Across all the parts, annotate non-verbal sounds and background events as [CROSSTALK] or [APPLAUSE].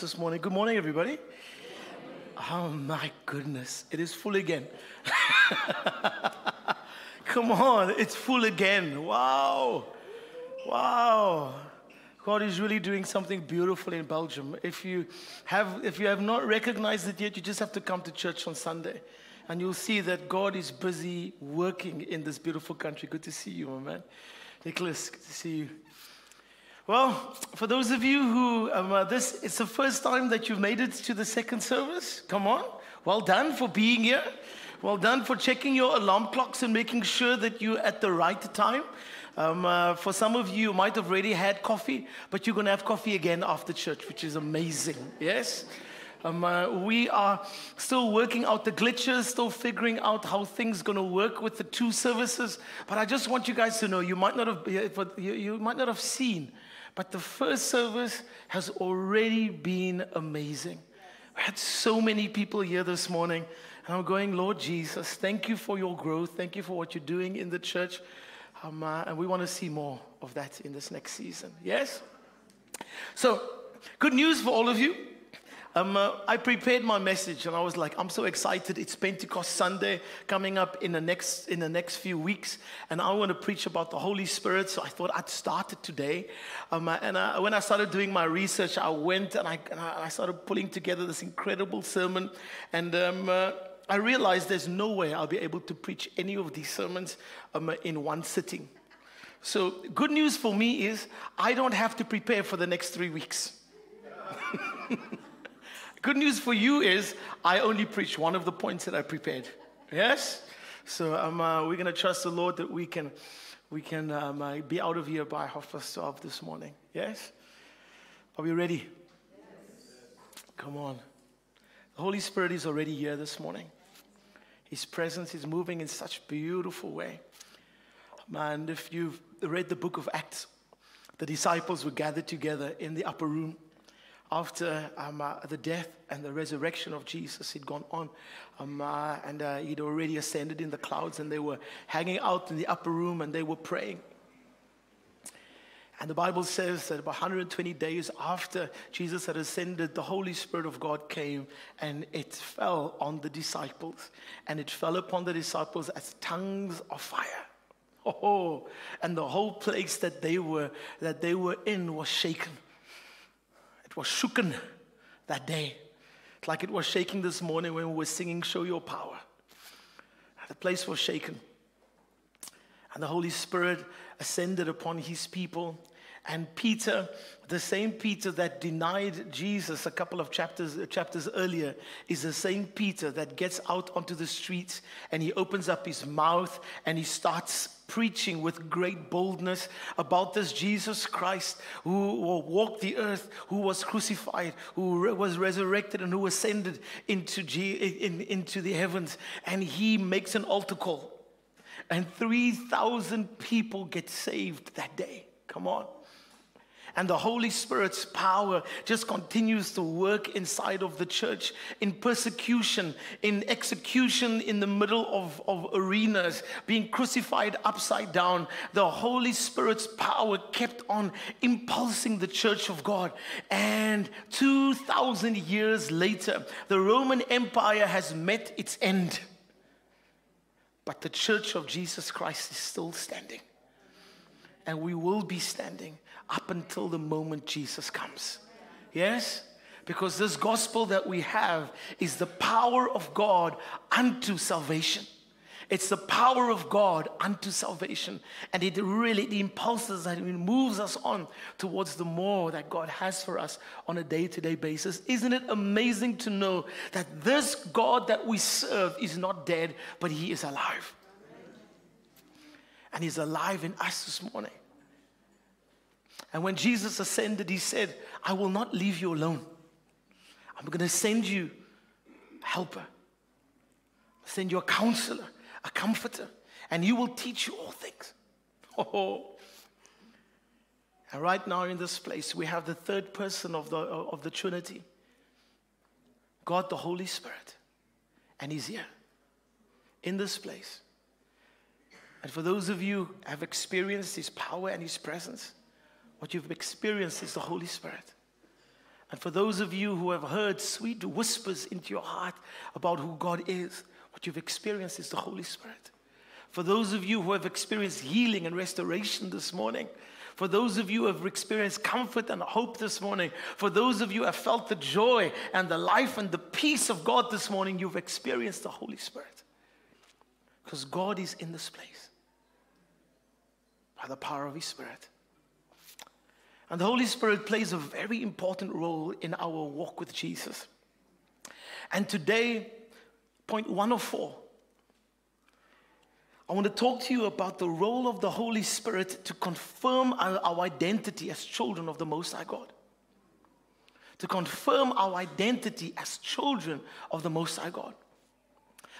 this morning. Good morning, everybody. Oh my goodness, it is full again. [LAUGHS] Come on, it's full again. Wow. Wow. God is really doing something beautiful in Belgium. If you have if you have not recognized it yet, you just have to come to church on Sunday. And you'll see that God is busy working in this beautiful country. Good to see you, my man. Nicholas, good to see you. Well, for those of you who, um, uh, this it's the first time that you've made it to the second service. Come on. Well done for being here. Well done for checking your alarm clocks and making sure that you're at the right time. Um, uh, for some of you, you might have already had coffee, but you're going to have coffee again after church, which is amazing. Yes? Um, uh, we are still working out the glitches, still figuring out how things going to work with the two services. But I just want you guys to know you might not have, you, you might not have seen, but the first service has already been amazing. I had so many people here this morning, and I'm going, Lord Jesus, thank you for your growth. Thank you for what you're doing in the church. Um, uh, and we want to see more of that in this next season. Yes? So, good news for all of you. Um, uh, I prepared my message and I was like, I'm so excited. It's Pentecost Sunday coming up in the next, in the next few weeks. And I want to preach about the Holy Spirit. So I thought I'd start it today. Um, uh, and uh, when I started doing my research, I went and I, and I started pulling together this incredible sermon. And um, uh, I realized there's no way I'll be able to preach any of these sermons um, in one sitting. So, good news for me is I don't have to prepare for the next three weeks. [LAUGHS] Good news for you is I only preach one of the points that I prepared. Yes? So um, uh, we're going to trust the Lord that we can, we can um, uh, be out of here by half past 12 this morning. Yes? Are we ready? Yes. Come on. The Holy Spirit is already here this morning. His presence is moving in such beautiful way. And if you've read the book of Acts, the disciples were gathered together in the upper room after um, uh, the death and the resurrection of Jesus, he'd gone on um, uh, and uh, he'd already ascended in the clouds, and they were hanging out in the upper room and they were praying. And the Bible says that about 120 days after Jesus had ascended, the Holy Spirit of God came and it fell on the disciples. And it fell upon the disciples as tongues of fire. Oh, and the whole place that they were that they were in was shaken. It was shooken that day. It's like it was shaking this morning when we were singing Show Your Power. The place was shaken. And the Holy Spirit ascended upon his people. And Peter, the same Peter that denied Jesus a couple of chapters, chapters earlier, is the same Peter that gets out onto the streets and he opens up his mouth and he starts preaching with great boldness about this Jesus Christ who walked the earth, who was crucified, who was resurrected, and who ascended into, in, into the heavens. And he makes an altar call. And 3,000 people get saved that day. Come on. And the Holy Spirit's power just continues to work inside of the church in persecution, in execution in the middle of, of arenas, being crucified upside down. The Holy Spirit's power kept on impulsing the church of God. And 2,000 years later, the Roman Empire has met its end. But the church of Jesus Christ is still standing. And we will be standing up until the moment Jesus comes. Yes? Because this gospel that we have is the power of God unto salvation. It's the power of God unto salvation. And it really it impulses and it moves us on towards the more that God has for us on a day to day basis. Isn't it amazing to know that this God that we serve is not dead, but He is alive? And He's alive in us this morning. And when Jesus ascended, he said, I will not leave you alone. I'm going to send you a helper, send you a counselor, a comforter, and he will teach you all things. [LAUGHS] Oh. And right now in this place, we have the third person of the, of the Trinity God the Holy Spirit. And He's here in this place. And for those of you who have experienced His power and His presence, what you've experienced is the Holy Spirit. And for those of you who have heard sweet whispers into your heart about who God is, what you've experienced is the Holy Spirit. For those of you who have experienced healing and restoration this morning, for those of you who have experienced comfort and hope this morning, for those of you who have felt the joy and the life and the peace of God this morning, you've experienced the Holy Spirit. Because God is in this place by the power of His Spirit. And the Holy Spirit plays a very important role in our walk with Jesus. And today, point 104, I want to talk to you about the role of the Holy Spirit to confirm our, identity as children of the Most High God. To confirm our identity as children of the Most High God.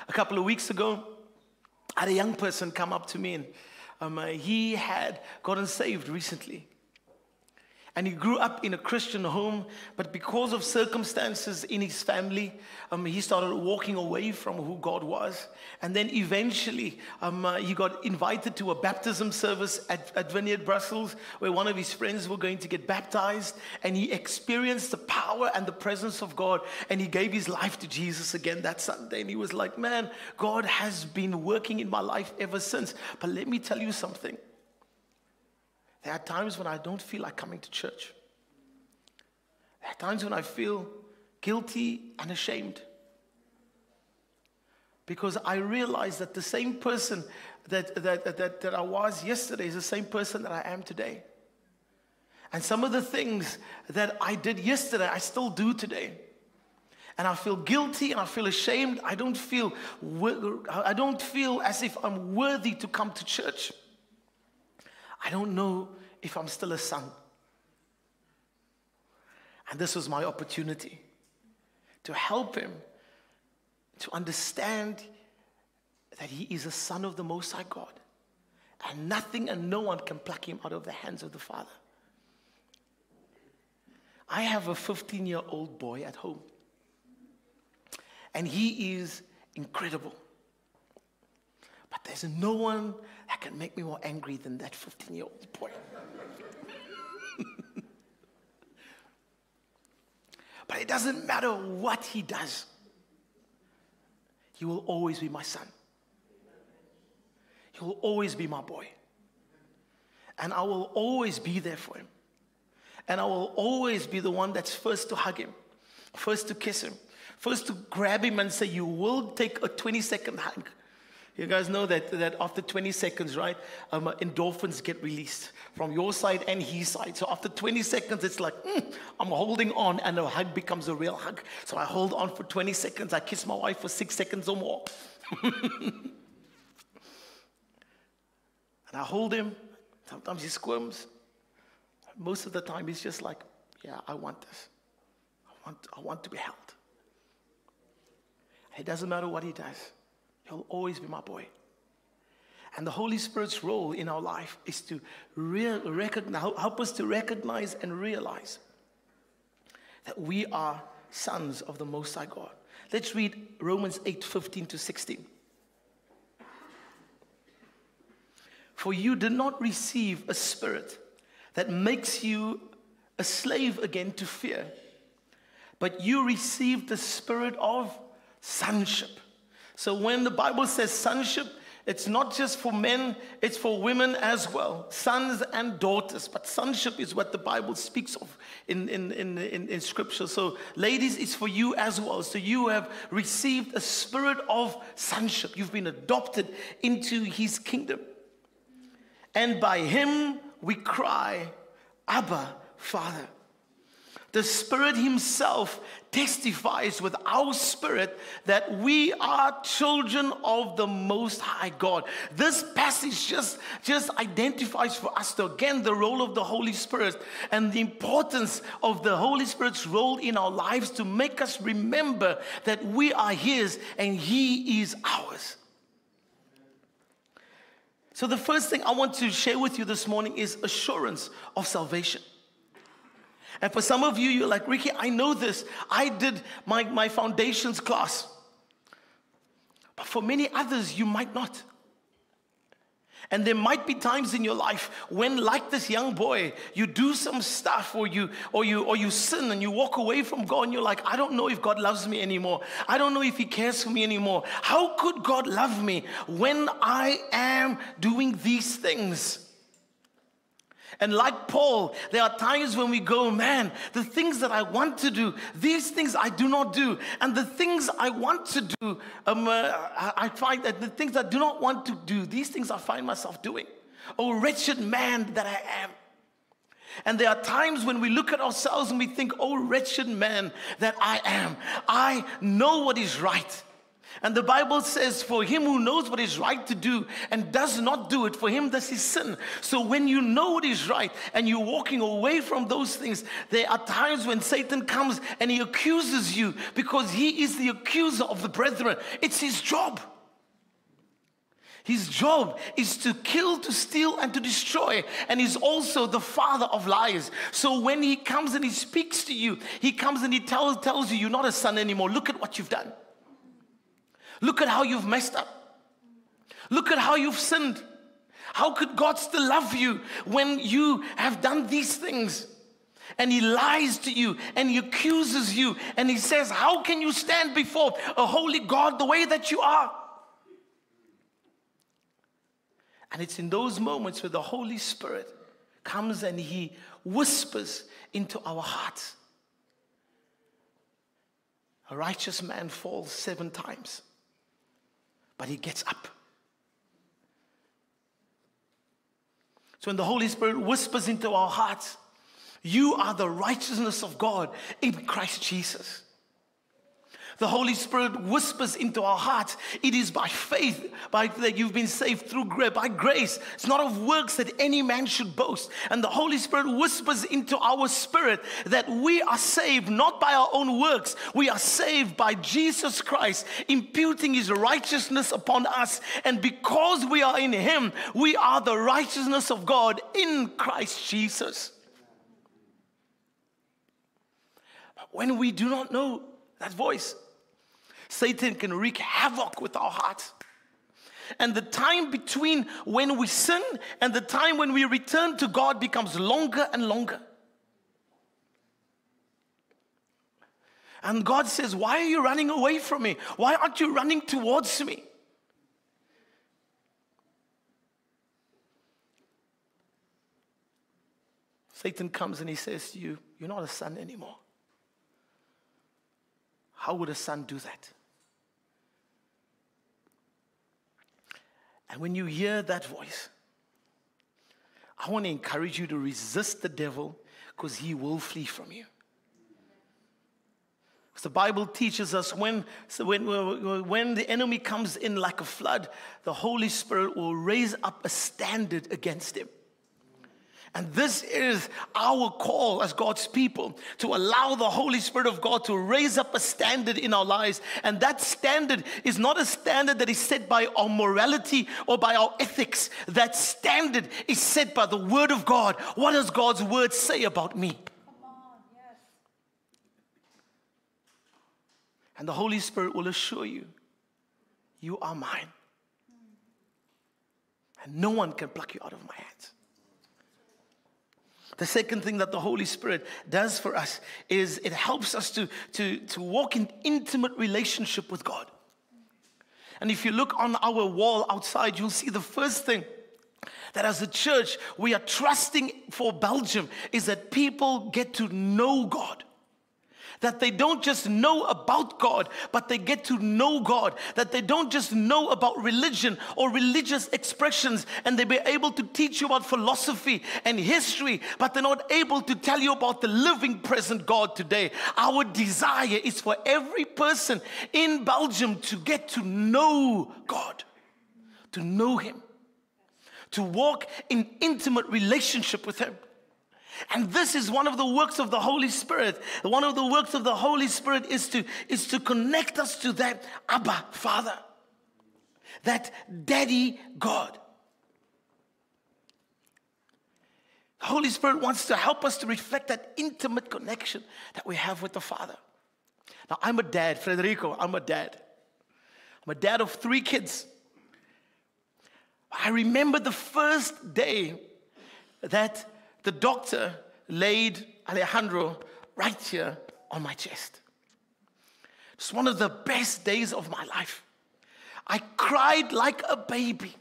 A couple of weeks ago, I had a young person come up to me and um, uh, he had gotten saved recently. And he grew up in a Christian home, but because of circumstances in his family, um, he started walking away from who God was. And then eventually, um, uh, he got invited to a baptism service at, at Vineyard Brussels, where one of his friends were going to get baptized. And he experienced the power and the presence of God. And he gave his life to Jesus again that Sunday. And he was like, Man, God has been working in my life ever since. But let me tell you something. There are times when I don't feel like coming to church. There are times when I feel guilty and ashamed. Because I realize that the same person that, that, that, that I was yesterday is the same person that I am today. And some of the things that I did yesterday, I still do today. And I feel guilty and I feel ashamed. I don't feel, I don't feel as if I'm worthy to come to church. I don't know if I'm still a son. And this was my opportunity to help him to understand that he is a son of the Most High God. And nothing and no one can pluck him out of the hands of the Father. I have a 15 year old boy at home, and he is incredible. But there's no one that can make me more angry than that 15 year old boy. [LAUGHS] but it doesn't matter what he does, he will always be my son. He will always be my boy. And I will always be there for him. And I will always be the one that's first to hug him, first to kiss him, first to grab him and say, You will take a 20 second hug. You guys know that, that after 20 seconds, right, um, endorphins get released from your side and his side. So after 20 seconds, it's like, mm, I'm holding on, and the hug becomes a real hug. So I hold on for 20 seconds. I kiss my wife for six seconds or more. [LAUGHS] and I hold him. Sometimes he squirms. Most of the time, he's just like, Yeah, I want this. I want, I want to be held. It doesn't matter what he does. He'll always be my boy. And the Holy Spirit's role in our life is to recognize, help us to recognize and realize that we are sons of the Most High God. Let's read Romans 8 15 to 16. For you did not receive a spirit that makes you a slave again to fear, but you received the spirit of sonship so when the Bible says sonship, it's not just for men, it's for women as well, sons and daughters. But sonship is what the Bible speaks of in, in, in, in, in scripture. So, ladies, it's for you as well. So, you have received a spirit of sonship. You've been adopted into his kingdom. And by him we cry, Abba, Father. The Spirit Himself testifies with our spirit that we are children of the Most High God. This passage just, just identifies for us, to, again, the role of the Holy Spirit and the importance of the Holy Spirit's role in our lives to make us remember that we are His and He is ours. So, the first thing I want to share with you this morning is assurance of salvation. And for some of you, you're like, Ricky, I know this. I did my, my foundations class. But for many others, you might not. And there might be times in your life when, like this young boy, you do some stuff or you or you or you sin and you walk away from God and you're like, I don't know if God loves me anymore. I don't know if He cares for me anymore. How could God love me when I am doing these things? And like Paul, there are times when we go, man, the things that I want to do, these things I do not do. And the things I want to do, um, uh, I find that the things I do not want to do, these things I find myself doing. Oh, wretched man that I am. And there are times when we look at ourselves and we think, oh, wretched man that I am. I know what is right. And the Bible says, for him who knows what is right to do and does not do it, for him this is sin. So when you know what is right and you're walking away from those things, there are times when Satan comes and he accuses you because he is the accuser of the brethren. It's his job. His job is to kill, to steal, and to destroy. And he's also the father of lies. So when he comes and he speaks to you, he comes and he tells, tells you, You're not a son anymore. Look at what you've done. Look at how you've messed up. Look at how you've sinned. How could God still love you when you have done these things? And he lies to you and he accuses you and he says, How can you stand before a holy God the way that you are? And it's in those moments where the Holy Spirit comes and he whispers into our hearts. A righteous man falls seven times but he gets up. So when the Holy Spirit whispers into our hearts, you are the righteousness of God in Christ Jesus. The Holy Spirit whispers into our hearts. It is by faith by, that you've been saved through by grace. It's not of works that any man should boast. And the Holy Spirit whispers into our spirit that we are saved not by our own works. We are saved by Jesus Christ, imputing his righteousness upon us. And because we are in him, we are the righteousness of God in Christ Jesus. When we do not know that voice, Satan can wreak havoc with our hearts. And the time between when we sin and the time when we return to God becomes longer and longer. And God says, Why are you running away from me? Why aren't you running towards me? Satan comes and he says to you, You're not a son anymore. How would a son do that? And when you hear that voice, I want to encourage you to resist the devil because he will flee from you. Because the Bible teaches us when, so when, when the enemy comes in like a flood, the Holy Spirit will raise up a standard against him. And this is our call as God's people to allow the Holy Spirit of God to raise up a standard in our lives. And that standard is not a standard that is set by our morality or by our ethics. That standard is set by the Word of God. What does God's Word say about me? And the Holy Spirit will assure you, you are mine. And no one can pluck you out of my hands. The second thing that the Holy Spirit does for us is it helps us to, to, to walk in intimate relationship with God. And if you look on our wall outside, you'll see the first thing that as a church we are trusting for Belgium is that people get to know God. That they don't just know about God, but they get to know God. That they don't just know about religion or religious expressions and they be able to teach you about philosophy and history, but they're not able to tell you about the living present God today. Our desire is for every person in Belgium to get to know God, to know Him, to walk in intimate relationship with Him. And this is one of the works of the Holy Spirit. One of the works of the Holy Spirit is to, is to connect us to that Abba, Father, that Daddy God. The Holy Spirit wants to help us to reflect that intimate connection that we have with the Father. Now, I'm a dad, Federico, I'm a dad. I'm a dad of three kids. I remember the first day that the doctor laid Alejandro right here on my chest. It's one of the best days of my life. I cried like a baby.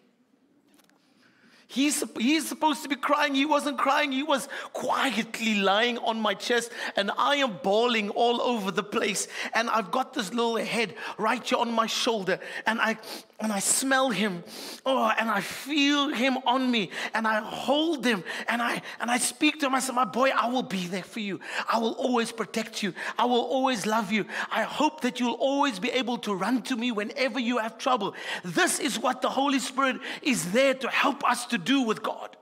He's, he's supposed to be crying. He wasn't crying. He was quietly lying on my chest, and I am bawling all over the place. And I've got this little head right here on my shoulder, and I and I smell him. Oh, and I feel him on me, and I hold him, and I and I speak to him. I say, "My boy, I will be there for you. I will always protect you. I will always love you. I hope that you'll always be able to run to me whenever you have trouble." This is what the Holy Spirit is there to help us to do with God.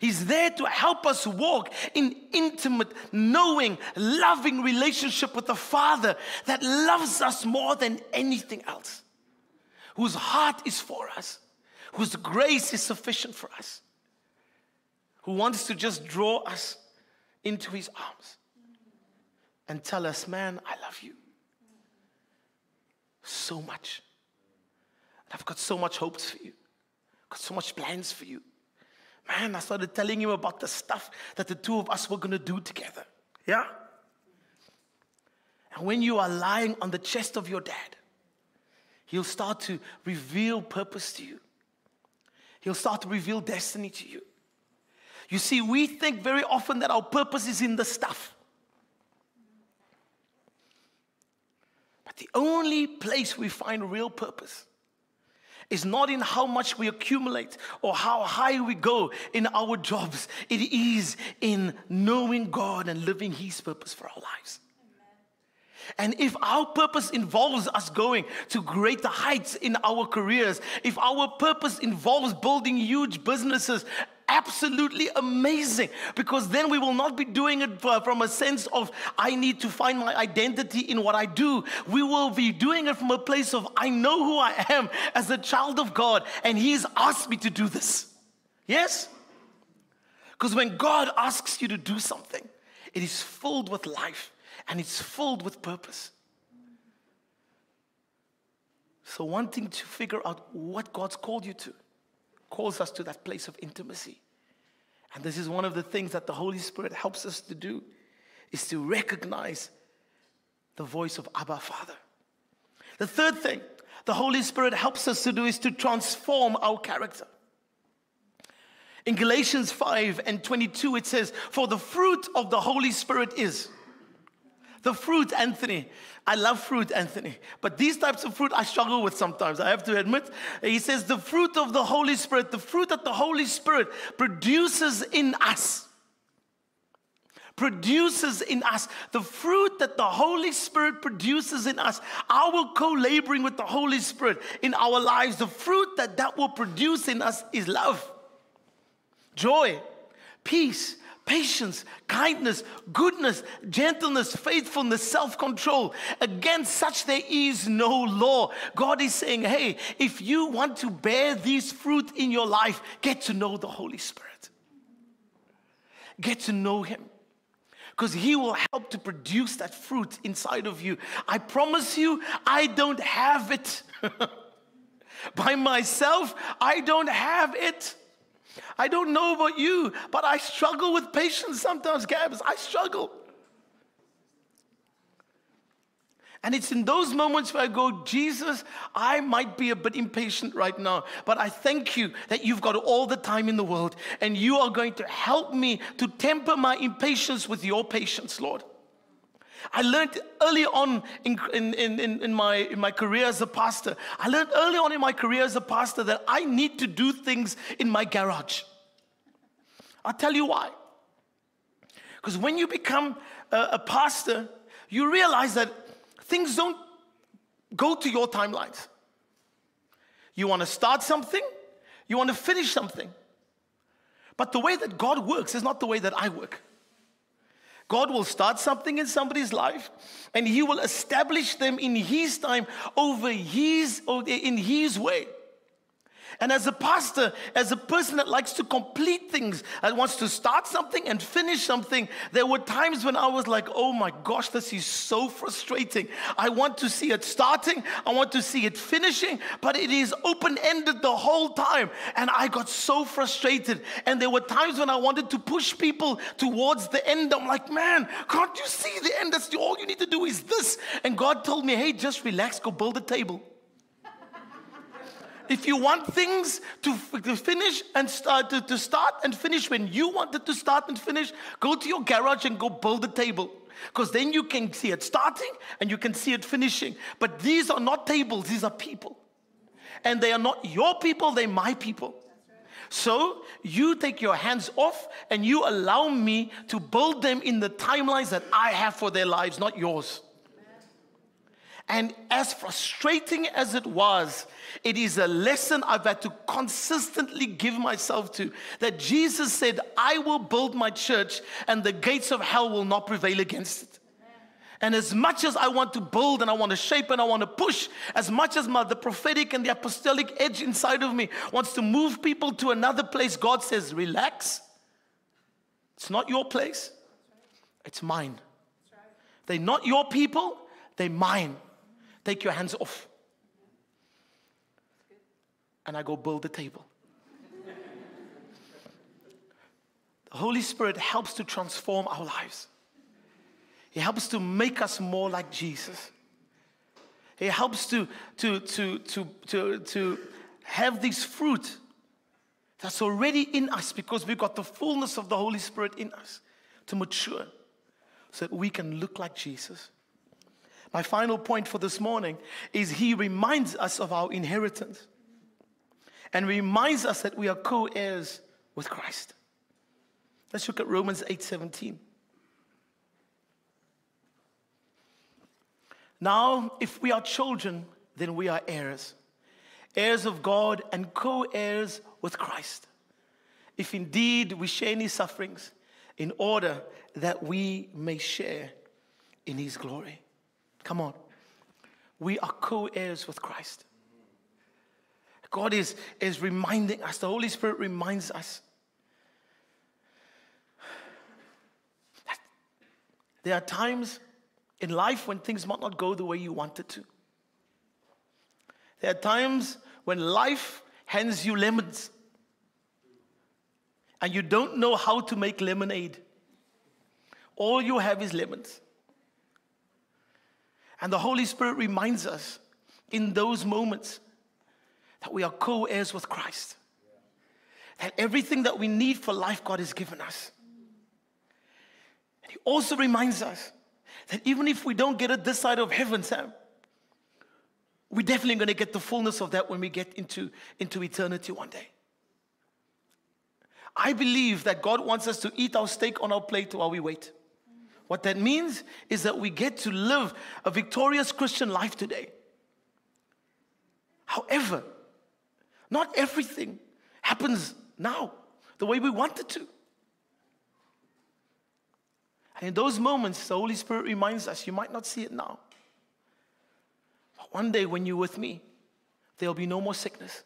He's there to help us walk in intimate, knowing, loving relationship with the Father that loves us more than anything else, whose heart is for us, whose grace is sufficient for us, who wants to just draw us into His arms and tell us, Man, I love you so much. And I've got so much hopes for you got so much plans for you. Man, I started telling him about the stuff that the two of us were going to do together. Yeah? And when you are lying on the chest of your dad, he'll start to reveal purpose to you. He'll start to reveal destiny to you. You see, we think very often that our purpose is in the stuff. But the only place we find real purpose is not in how much we accumulate or how high we go in our jobs. It is in knowing God and living His purpose for our lives. And if our purpose involves us going to greater heights in our careers, if our purpose involves building huge businesses absolutely amazing because then we will not be doing it from a sense of I need to find my identity in what I do. We will be doing it from a place of I know who I am as a child of God and He's asked me to do this. Yes? Because when God asks you to do something, it is filled with life and it's filled with purpose. So, wanting to figure out what God's called you to calls us to that place of intimacy. And this is one of the things that the Holy Spirit helps us to do is to recognize the voice of Abba Father. The third thing the Holy Spirit helps us to do is to transform our character. In Galatians 5 and 22, it says, For the fruit of the Holy Spirit is the fruit, Anthony. I love fruit, Anthony. But these types of fruit I struggle with sometimes, I have to admit. He says, the fruit of the Holy Spirit, the fruit that the Holy Spirit produces in us. Produces in us the fruit that the Holy Spirit produces in us, our co laboring with the Holy Spirit in our lives, the fruit that that will produce in us is love, joy, peace, patience, kindness, goodness, gentleness, faithfulness, self control. Against such there is no law. God is saying, hey, if you want to bear these fruit in your life, get to know the Holy Spirit. Get to know Him. Because He will help to produce that fruit inside of you. I promise you, I don't have it. [LAUGHS] By myself, I don't have it. I don't know about you, but I struggle with patience sometimes, Gabs. I struggle. And it's in those moments where I go, Jesus, I might be a bit impatient right now, but I thank you that you've got all the time in the world and you are going to help me to temper my impatience with your patience, Lord. I learned early on in, in, in, in, my, in my career as a pastor, I learned early on in my career as a pastor that I need to do things in my garage. I'll tell you why. Because when you become a, a pastor, you realize that things don't go to your timelines. You want to start something, you want to finish something. But the way that God works is not the way that I work. God will start something in somebody's life and he will establish them in his time over his in his way. And as a pastor, as a person that likes to complete things, that wants to start something and finish something, there were times when I was like, oh my gosh, this is so frustrating. I want to see it starting, I want to see it finishing, but it is open ended the whole time. And I got so frustrated. And there were times when I wanted to push people towards the end. I'm like, man, can't you see the end? That's all you need to do is this. And God told me, hey, just relax, go build a table. If you want things to, to finish and start to, to start and finish when you want it to start and finish, go to your garage and go build a table. Because then you can see it starting and you can see it finishing. But these are not tables, these are people. And they are not your people, they're my people. So you take your hands off and you allow me to build them in the timelines that I have for their lives, not yours. And as frustrating as it was, it is a lesson I've had to consistently give myself to. That Jesus said, I will build my church and the gates of hell will not prevail against it. And as much as I want to build and I want to shape and I want to push, as much as my, the prophetic and the apostolic edge inside of me wants to move people to another place, God says, relax. It's not your place, it's mine. They're not your people, they're mine. Take your hands off. And I go build the table. the Holy Spirit helps to transform our lives. He helps to make us more like Jesus. He helps to, to, to, to, to, to have this fruit that's already in us because we've got the fullness of the Holy Spirit in us to mature so that we can look like Jesus. My final point for this morning is he reminds us of our inheritance and reminds us that we are co-heirs with Christ. Let's look at Romans 8:17. Now, if we are children, then we are heirs, heirs of God and co-heirs with Christ. If indeed we share in his sufferings, in order that we may share in his glory. Come on. We are co heirs with Christ. God is, is reminding us, the Holy Spirit reminds us that there are times in life when things might not go the way you want it to. There are times when life hands you lemons and you don't know how to make lemonade. All you have is lemons. And the Holy Spirit reminds us in those moments that we are co heirs with Christ. That everything that we need for life, God has given us. And He also reminds us that even if we don't get it this side of heaven, Sam, we're definitely going to get the fullness of that when we get into, into eternity one day. I believe that God wants us to eat our steak on our plate while we wait. What that means is that we get to live a victorious Christian life today. However, not everything happens now the way we want it to. And in those moments, the Holy Spirit reminds us you might not see it now. But one day when you're with me, there'll be no more sickness,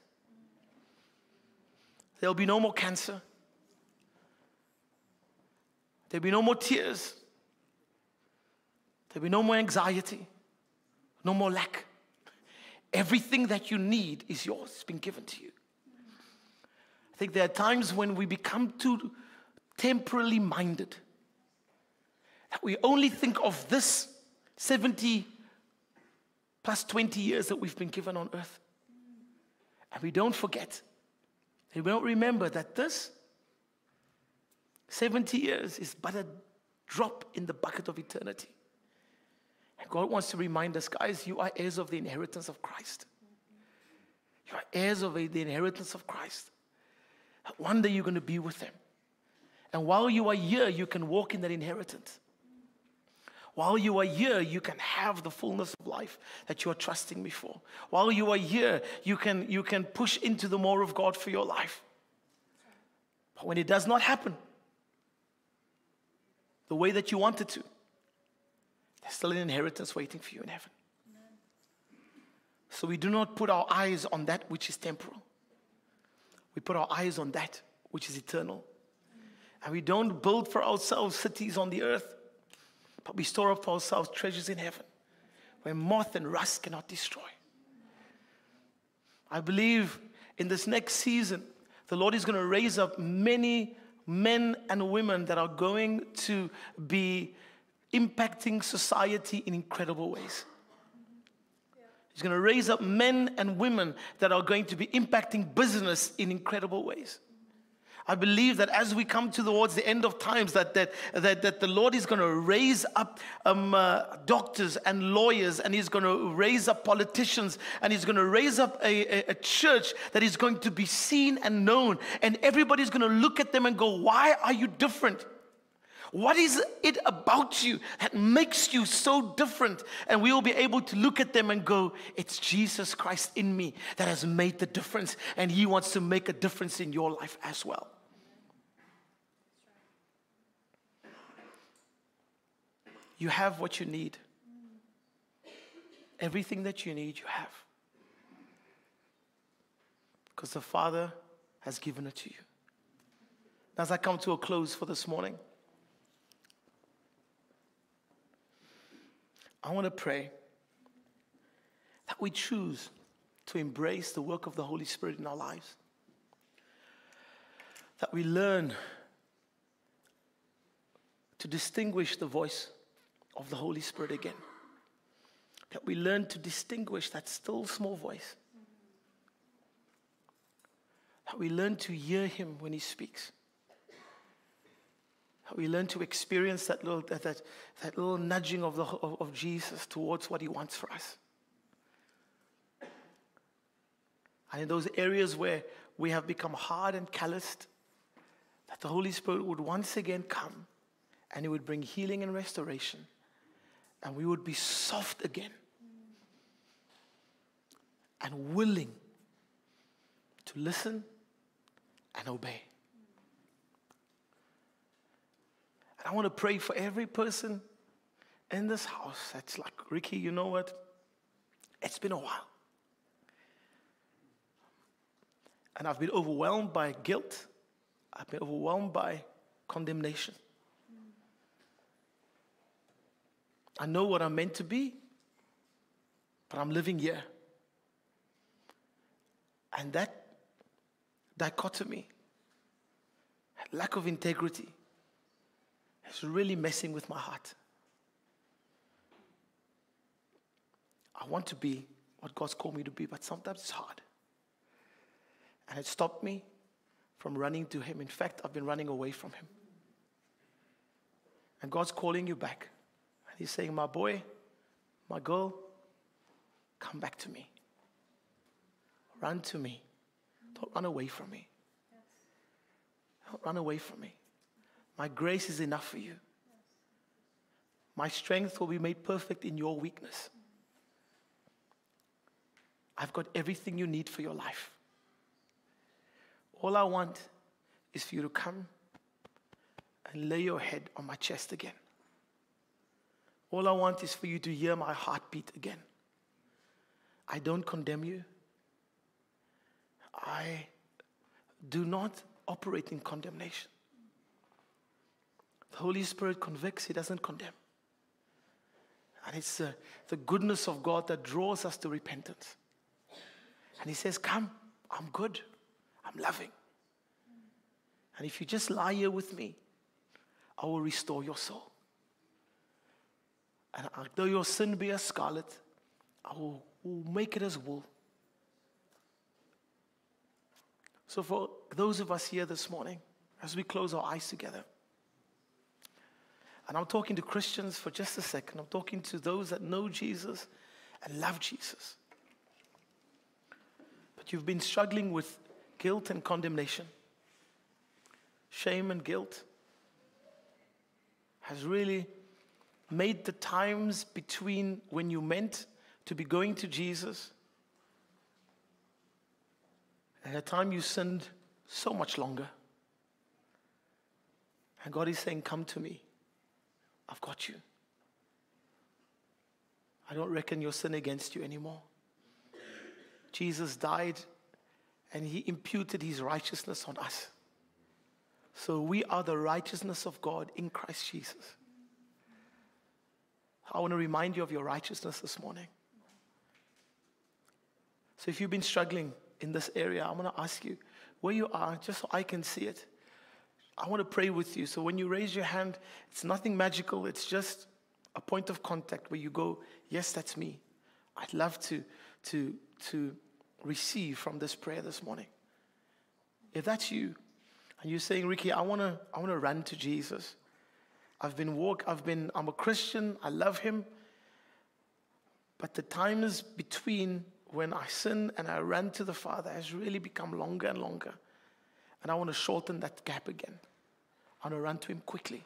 there'll be no more cancer, there'll be no more tears, There'll be no more anxiety, no more lack. Everything that you need is yours, it's been given to you. I think there are times when we become too temporally minded, that we only think of this 70 plus 20 years that we've been given on earth. And we don't forget, and we don't remember that this 70 years is but a drop in the bucket of eternity. God wants to remind us, guys, you are heirs of the inheritance of Christ. You are heirs of the inheritance of Christ. One day you're going to be with Him. And while you are here, you can walk in that inheritance. While you are here, you can have the fullness of life that you are trusting me for. While you are here, you can, you can push into the more of God for your life. But when it does not happen the way that you want it to, there's still an inheritance waiting for you in heaven. So we do not put our eyes on that which is temporal. We put our eyes on that which is eternal. And we don't build for ourselves cities on the earth, but we store up for ourselves treasures in heaven where moth and rust cannot destroy. I believe in this next season, the Lord is going to raise up many men and women that are going to be impacting society in incredible ways. He's going to raise up men and women that are going to be impacting business in incredible ways. I believe that as we come towards the end of times, that, that, that, that the Lord is going to raise up um, uh, doctors and lawyers, and He's going to raise up politicians, and He's going to raise up a, a, a church that is going to be seen and known. And everybody's going to look at them and go, Why are you different? What is it about you that makes you so different? And we will be able to look at them and go, It's Jesus Christ in me that has made the difference, and He wants to make a difference in your life as well. You have what you need. Everything that you need, you have. Because the Father has given it to you. As I come to a close for this morning, I want to pray that we choose to embrace the work of the Holy Spirit in our lives. That we learn to distinguish the voice of the Holy Spirit again. That we learn to distinguish that still small voice. That we learn to hear Him when He speaks. We learn to experience that little, that, that, that little nudging of, the, of, of Jesus towards what He wants for us. And in those areas where we have become hard and calloused, that the Holy Spirit would once again come and He would bring healing and restoration and we would be soft again and willing to listen and obey. And I want to pray for every person in this house that's like, Ricky, you know what? It's been a while. And I've been overwhelmed by guilt, I've been overwhelmed by condemnation. I know what I'm meant to be, but I'm living here. And that dichotomy, lack of integrity, is really messing with my heart. I want to be what God's called me to be, but sometimes it's hard. And it stopped me from running to Him. In fact, I've been running away from Him. And God's calling you back. And He's saying, My boy, my girl, come back to me. Run to me. Don't run away from me. Don't run away from me. My grace is enough for you. My strength will be made perfect in your weakness. I've got everything you need for your life. All I want is for you to come and lay your head on my chest again. All I want is for you to hear my heartbeat again. I don't condemn you. I do not operate in condemnation. The Holy Spirit convicts, He doesn't condemn. And it's uh, the goodness of God that draws us to repentance. And He says, Come, I'm good, I'm loving. And if you just lie here with me, I will restore your soul. And though your sin be as scarlet, I will, will make it as wool. So, for those of us here this morning, as we close our eyes together, and I'm talking to Christians for just a second, I'm talking to those that know Jesus and love Jesus. But you've been struggling with guilt and condemnation, shame and guilt has really made the times between when you meant to be going to Jesus and the time you sinned so much longer. And God is saying, Come to me. I've got you. I don't reckon your sin against you anymore. Jesus died and he imputed his righteousness on us. So we are the righteousness of God in Christ Jesus. I want to remind you of your righteousness this morning. So if you've been struggling in this area, I'm going to ask you where you are, just so I can see it. I want to pray with you. So when you raise your hand, it's nothing magical, it's just a point of contact where you go, Yes, that's me. I'd love to, to, to receive from this prayer this morning. If that's you, and you're saying, Ricky, I want to I want to run to Jesus. I've been walk, I've been, I'm a Christian, I love him. But the times between when I sin and I run to the Father has really become longer and longer. And I want to shorten that gap again. I want to run to him quickly.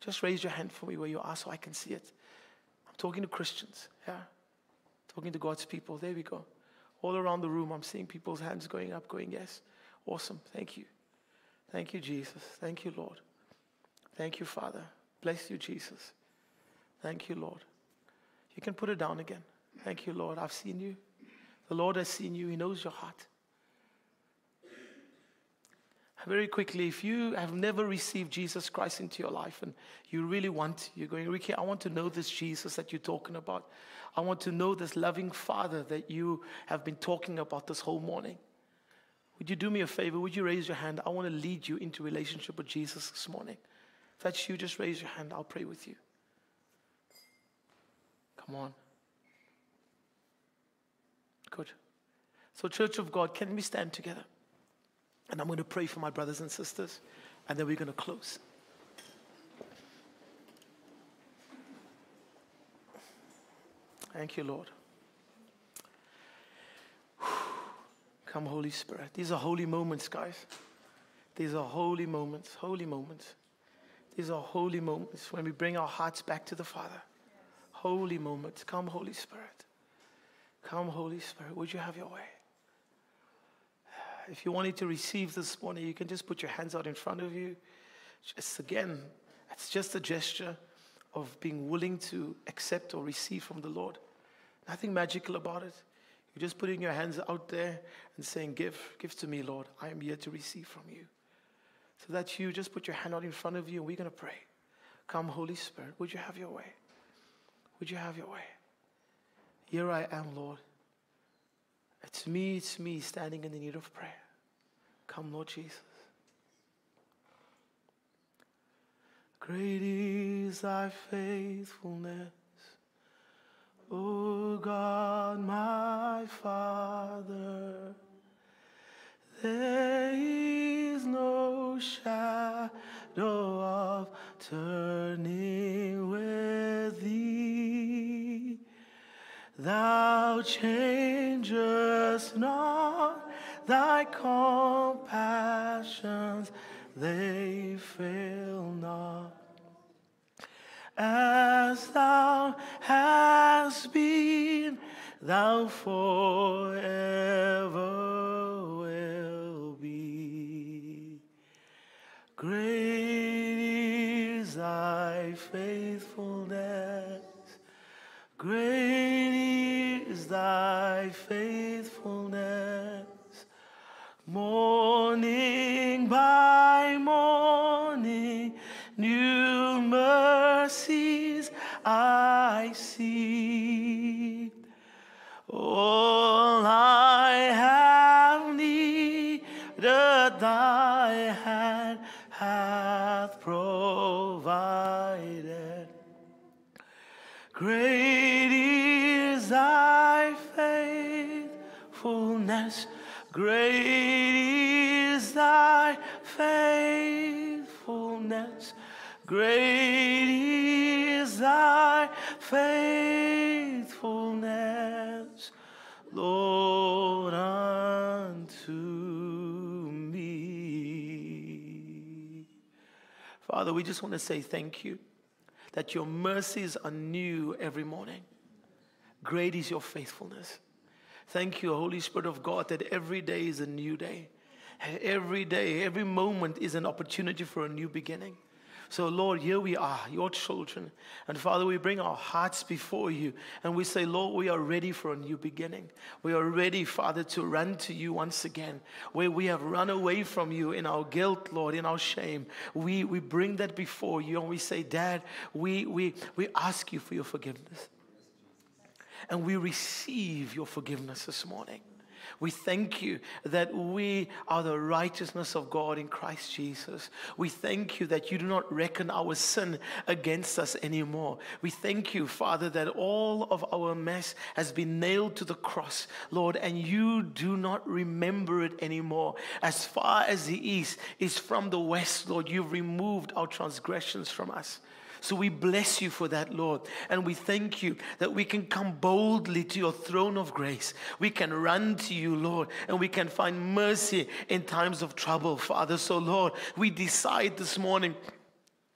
Just raise your hand for me where you are so I can see it. I'm talking to Christians, yeah? Talking to God's people. There we go. All around the room, I'm seeing people's hands going up, going, Yes. Awesome. Thank you. Thank you, Jesus. Thank you, Lord. Thank you, Father. Bless you, Jesus. Thank you, Lord. You can put it down again. Thank you, Lord. I've seen you. The Lord has seen you. He knows your heart. Very quickly, if you have never received Jesus Christ into your life and you really want, you're going, Ricky, I want to know this Jesus that you're talking about. I want to know this loving Father that you have been talking about this whole morning. Would you do me a favor? Would you raise your hand? I want to lead you into relationship with Jesus this morning. If that's you, just raise your hand. I'll pray with you. Come on. Good. So, Church of God, can we stand together? And I'm going to pray for my brothers and sisters, and then we're going to close. Thank you, Lord. [SIGHS] Come, Holy Spirit. These are holy moments, guys. These are holy moments, holy moments. These are holy moments when we bring our hearts back to the Father. Holy moments. Come, Holy Spirit. Come, Holy Spirit. Would you have your way? If you wanted to receive this morning, you can just put your hands out in front of you. Just again, it's just a gesture of being willing to accept or receive from the Lord. Nothing magical about it. You're just putting your hands out there and saying, Give, give to me, Lord. I am here to receive from you. So that's you. Just put your hand out in front of you and we're going to pray. Come, Holy Spirit, would you have your way? Would you have your way? Here I am, Lord. It's me, it's me standing in the need of prayer. Come, Lord Jesus. Great is thy faithfulness, O God, my Father. There is no shadow of turning with thee. Thou changest faithfulness. Great is thy faithfulness. Great is thy faithfulness, Lord, unto me. Father, we just want to say thank you that your mercies are new every morning. Great is your faithfulness. Thank you, Holy Spirit of God, that every day is a new day. Every day, every moment is an opportunity for a new beginning. So, Lord, here we are, your children. And Father, we bring our hearts before you and we say, Lord, we are ready for a new beginning. We are ready, Father, to run to you once again. Where we have run away from you in our guilt, Lord, in our shame, we, we bring that before you and we say, Dad, we, we, we ask you for your forgiveness. And we receive your forgiveness this morning. We thank you that we are the righteousness of God in Christ Jesus. We thank you that you do not reckon our sin against us anymore. We thank you, Father, that all of our mess has been nailed to the cross, Lord, and you do not remember it anymore. As far as the east is from the west, Lord, you've removed our transgressions from us. So we bless you for that, Lord. And we thank you that we can come boldly to your throne of grace. We can run to you, Lord, and we can find mercy in times of trouble, Father. So, Lord, we decide this morning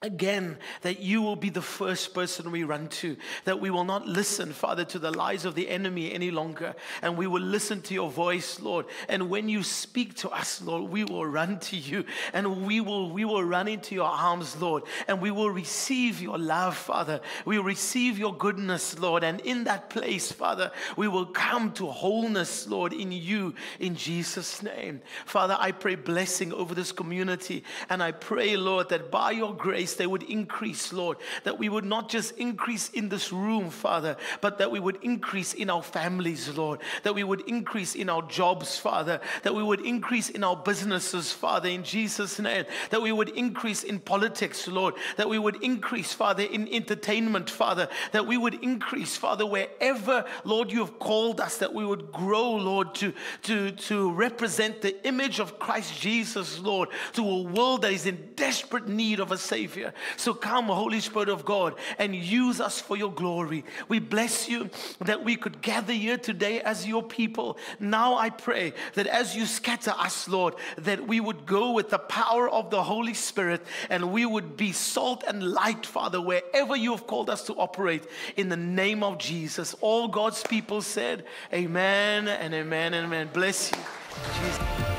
again that you will be the first person we run to, that we will not listen, Father, to the lies of the enemy any longer, and we will listen to your voice, Lord. And when you speak to us, Lord, we will run to you and we will we will run into your arms, Lord, and we will receive your love, Father. We will receive your goodness, Lord, and in that place, Father, we will come to wholeness, Lord, in you, in Jesus' name. Father, I pray blessing over this community, and I pray, Lord, that by your grace they would increase, Lord. That we would not just increase in this room, Father, but that we would increase in our families, Lord. That we would increase in our jobs, Father. That we would increase in our businesses, Father, in Jesus' name. That we would increase in politics, Lord. That we would increase, Father, in entertainment, Father. That we would increase, Father, wherever, Lord, you have called us, that we would grow, Lord, to, to, to represent the image of Christ Jesus, Lord, to a world that is in desperate need of a Savior. So come, Holy Spirit of God, and use us for your glory. We bless you that we could gather here today as your people. Now I pray that as you scatter us, Lord, that we would go with the power of the Holy Spirit and we would be salt and light, Father, wherever you have called us to operate in the name of Jesus. All God's people said, Amen and amen and amen. Bless you. Jesus.